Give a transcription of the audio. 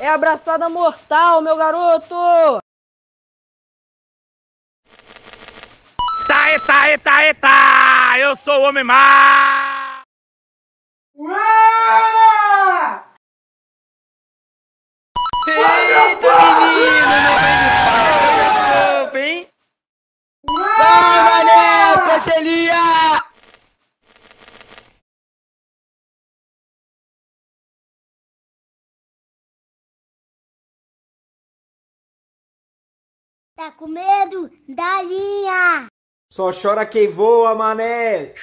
É abraçada mortal, meu garoto! Tá, eita, eita, eita! Eu sou o homem má! Eita, menino! Não vem hein? Vai, mané! Cancelia! Tá com medo? Dá linha! Só chora quem voa, mané!